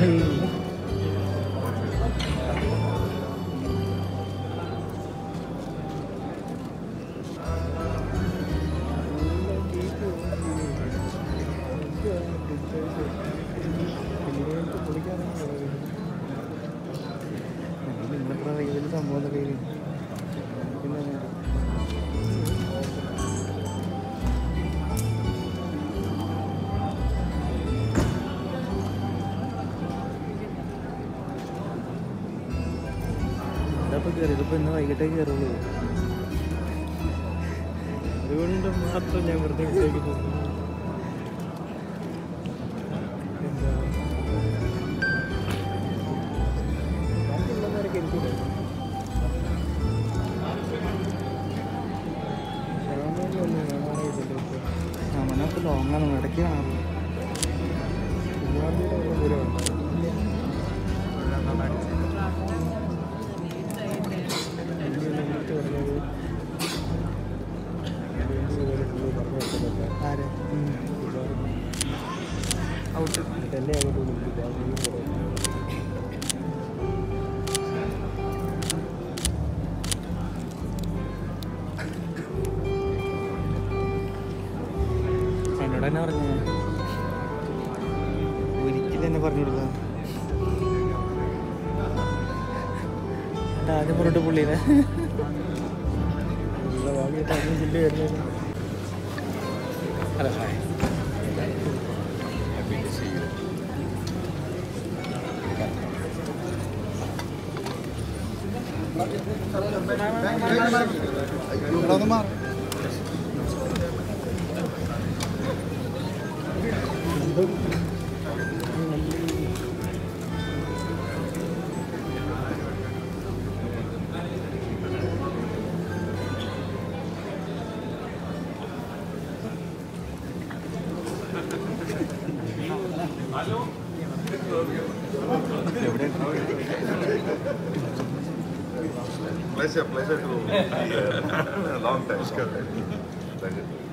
pain ഇതപ്പോൾ കയറിയത് ഇപ്പോൾ ഇന്ന് വൈകിട്ടേ കയറുള്ളൂ അതുകൊണ്ട് മാത്രം ഞാൻ വെറുതെ വിട്ടേക്ക് പോകുന്നു. ലോങ്ങാണ് ഇടയ്ക്ക് കാണാറുള്ളൂ എന്നോട് തന്നെ പറഞ്ഞു? ഒരിക്കലും എന്നെ പറഞ്ഞു കൊടുക്കുക ആദ്യം പറഞ്ഞിട്ട് പുള്ളീനെ. Hello, hi. Happy to see you. Thank you. Pleasure, pleasure to. Long time.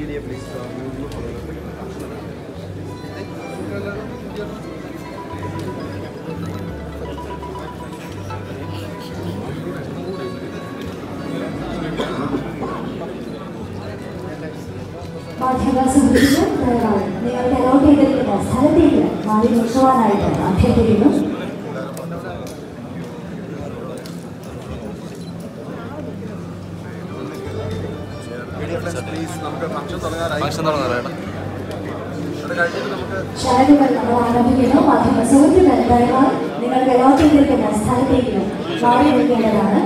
really a place uh, we will look for 제가 숨기는 내가 내가 내가 어떻게 되는 거 사람들이 많이 좋아하나요? 어떻게 되는 കഴിഞ്ഞിട്ട് നമുക്ക് ചടങ്ങുകൾ നമ്മൾ ആരംഭിക്കുന്നു. മാധ്യമ സുഹൃത്തുക്കൾ ദയവായി നിങ്ങൾക്ക് അലോട്ട് ചെയ്തിരിക്കുന്ന സ്ഥലത്തേക്ക് മാറി നിൽക്കേണ്ടതാണ്